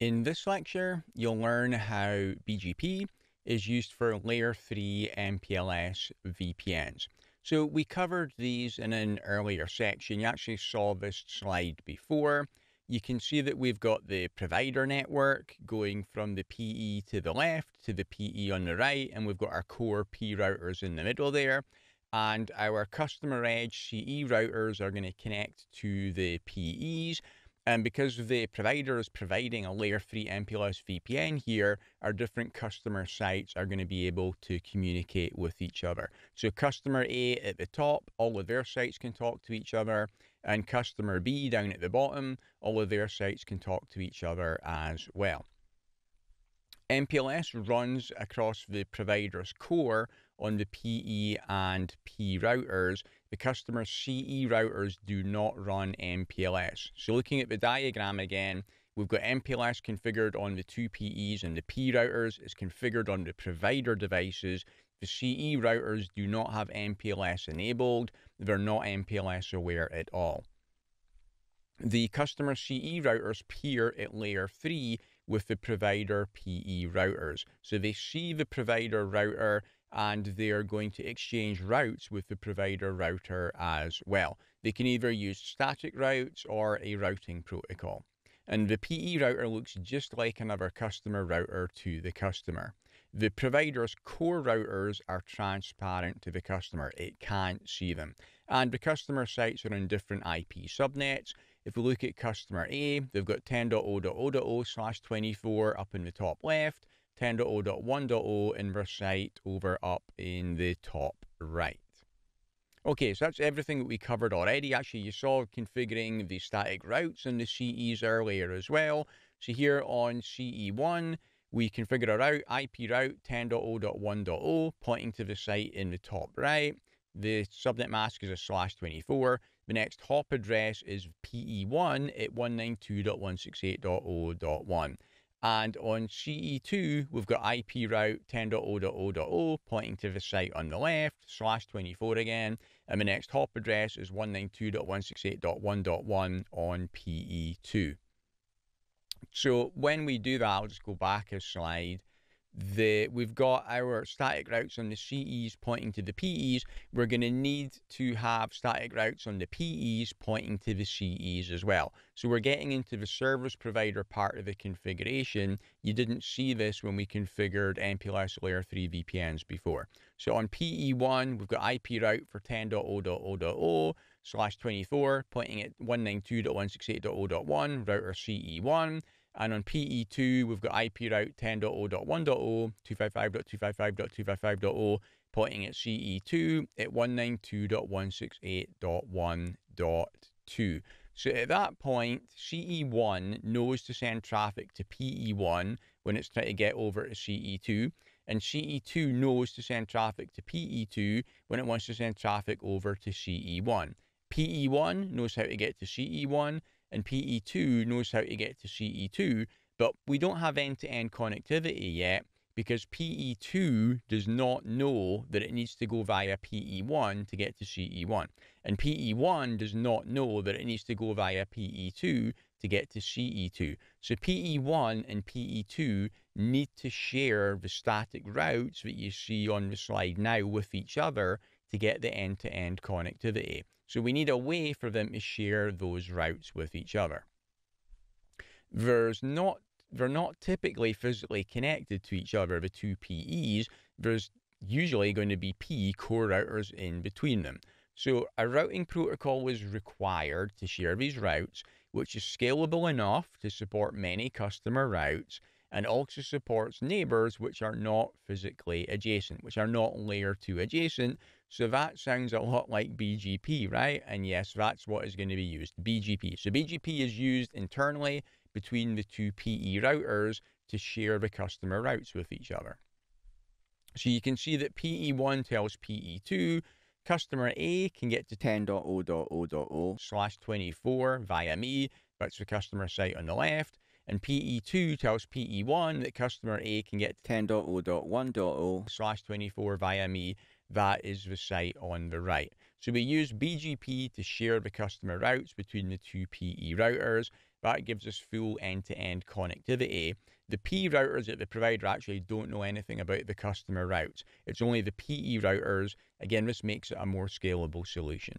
In this lecture, you'll learn how BGP is used for layer 3 MPLS VPNs. So we covered these in an earlier section. You actually saw this slide before. You can see that we've got the provider network going from the PE to the left to the PE on the right, and we've got our core P routers in the middle there. And our customer edge CE routers are going to connect to the PEs and because the provider is providing a layer 3 MPLS VPN here, our different customer sites are going to be able to communicate with each other. So customer A at the top, all of their sites can talk to each other, and customer B down at the bottom, all of their sites can talk to each other as well. MPLS runs across the provider's core on the PE and P routers. The customer CE routers do not run MPLS. So looking at the diagram again, we've got MPLS configured on the two PEs and the P routers is configured on the provider devices. The CE routers do not have MPLS enabled. They're not MPLS aware at all. The customer CE routers peer at layer 3 with the provider PE routers. So they see the provider router and they're going to exchange routes with the provider router as well. They can either use static routes or a routing protocol. And the PE router looks just like another customer router to the customer. The provider's core routers are transparent to the customer. It can't see them. And the customer sites are on different IP subnets. If we look at customer A, they've got 10.0.0.0 slash 24 up in the top left, 10.0.1.0 in site over up in the top right. Okay, so that's everything that we covered already. Actually, you saw configuring the static routes and the CEs earlier as well. So here on CE1, we configure a route, IP route 10.0.1.0, pointing to the site in the top right. The subnet mask is a slash 24. The next hop address is PE1 at 192.168.0.1. And on CE2, we've got IP route 10.0.0.0 pointing to the site on the left, slash 24 again. And the next hop address is 192.168.1.1 on PE2. So when we do that, I'll just go back a slide the we've got our static routes on the CEs pointing to the PEs, we're going to need to have static routes on the PEs pointing to the CEs as well. So we're getting into the service provider part of the configuration. You didn't see this when we configured MPLS Layer 3 VPNs before. So on PE1, we've got IP route for 10.0.0.0 slash 24 pointing at 192.168.0.1 router CE1 and on PE2, we've got IP route 10.0.1.0, 255.255.255.0, pointing at CE2 at 192.168.1.2. So at that point, CE1 knows to send traffic to PE1 when it's trying to get over to CE2, and CE2 knows to send traffic to PE2 when it wants to send traffic over to CE1. PE1 knows how to get to CE1, and PE2 knows how to get to CE2, but we don't have end-to-end connectivity yet because PE2 does not know that it needs to go via PE1 to get to CE1. And PE1 does not know that it needs to go via PE2 to get to CE2. So PE1 and PE2 need to share the static routes that you see on the slide now with each other to get the end-to-end connectivity. So we need a way for them to share those routes with each other. There's not they're not typically physically connected to each other, the two PEs. There's usually going to be P core routers in between them. So a routing protocol is required to share these routes, which is scalable enough to support many customer routes and also supports neighbors which are not physically adjacent, which are not layer 2 adjacent. So that sounds a lot like BGP, right? And yes, that's what is going to be used, BGP. So BGP is used internally between the two PE routers to share the customer routes with each other. So you can see that PE1 tells PE2 customer A can get to 10.0.0.0 slash 24 via me. That's the customer site on the left. And PE2 tells PE1 that customer A can get 10.0.1.0 slash 24 via me. That is the site on the right. So we use BGP to share the customer routes between the two PE routers. That gives us full end-to-end connectivity. The P routers that the provider actually don't know anything about the customer routes. It's only the PE routers. Again, this makes it a more scalable solution.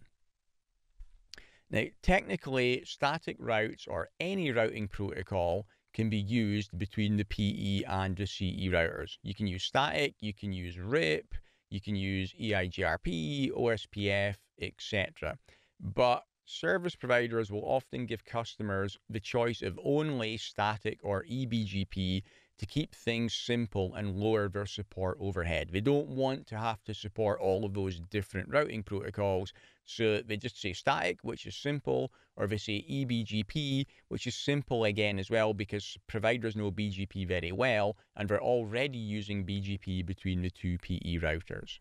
Now, technically, static routes or any routing protocol can be used between the PE and the CE routers. You can use static, you can use RIP, you can use EIGRP, OSPF, etc. But service providers will often give customers the choice of only static or eBGP to keep things simple and lower their support overhead. They don't want to have to support all of those different routing protocols, so they just say static, which is simple, or they say eBGP, which is simple again as well because providers know BGP very well and they're already using BGP between the two PE routers.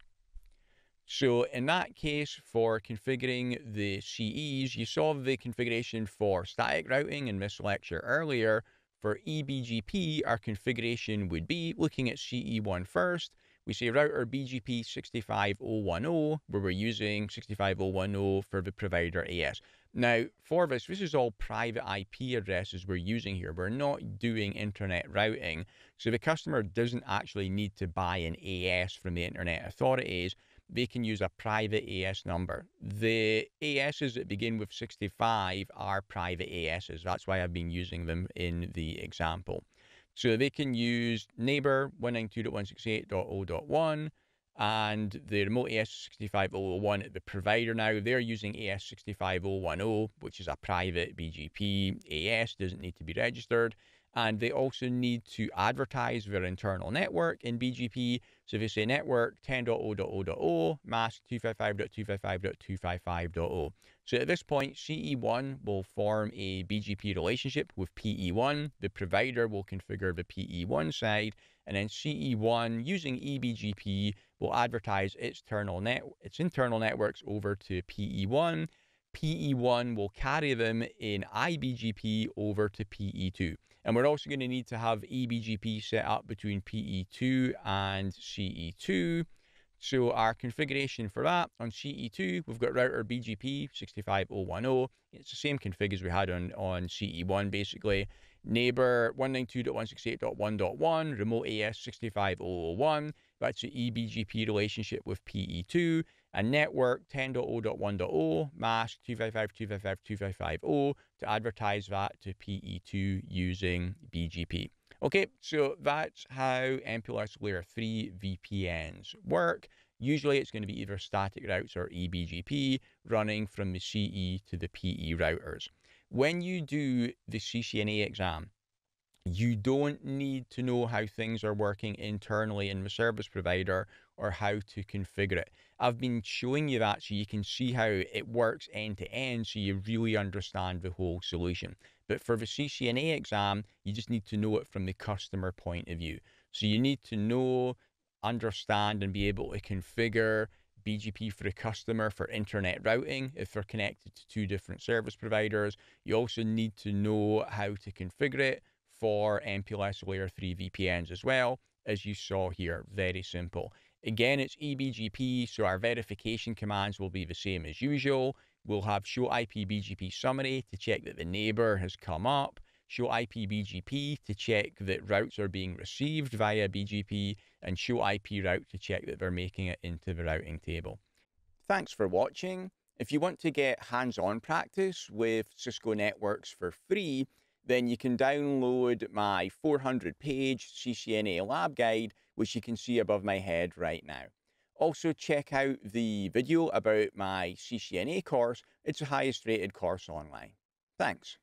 So in that case, for configuring the CEs, you saw the configuration for static routing in this lecture earlier, for eBGP, our configuration would be looking at CE1 first. We say router BGP 65010, where we're using 65010 for the provider AS. Now, for this, this is all private IP addresses we're using here. We're not doing internet routing. So the customer doesn't actually need to buy an AS from the internet authorities they can use a private AS number. The ASs that begin with 65 are private ASs. That's why I've been using them in the example. So they can use neighbor 192.168.0.1 and the remote AS 65001 at the provider now, they're using AS 65010, which is a private BGP. AS doesn't need to be registered and they also need to advertise their internal network in BGP. So if you say network 10.0.0.0, mask 255.255.255.0. So at this point, CE1 will form a BGP relationship with PE1. The provider will configure the PE1 side, and then CE1 using eBGP will advertise its internal net its internal networks over to PE1. PE1 will carry them in IBGP over to PE2. And we're also going to need to have eBGP set up between PE2 and CE2. So our configuration for that on CE2, we've got router BGP 65010. It's the same config as we had on, on CE1 basically. Neighbor 192.168.1.1, remote AS 65001. That's the eBGP relationship with PE2 and network 10.0.1.0 mask 255.255.255.0 to advertise that to PE2 using BGP. Okay, so that's how MPLS Layer 3 VPNs work. Usually it's going to be either static routes or eBGP running from the CE to the PE routers. When you do the CCNA exam, you don't need to know how things are working internally in the service provider or how to configure it. I've been showing you that so you can see how it works end to end so you really understand the whole solution. But for the CCNA exam, you just need to know it from the customer point of view. So you need to know, understand, and be able to configure BGP for a customer for internet routing if they're connected to two different service providers. You also need to know how to configure it for MPLS layer 3 VPNs as well, as you saw here. Very simple. Again, it's eBGP, so our verification commands will be the same as usual. We'll have show IP BGP summary to check that the neighbor has come up, show IP BGP to check that routes are being received via BGP, and show IP route to check that they're making it into the routing table. Thanks for watching. If you want to get hands-on practice with Cisco networks for free, then you can download my 400-page CCNA lab guide which you can see above my head right now. Also check out the video about my CCNA course. It's the highest rated course online. Thanks.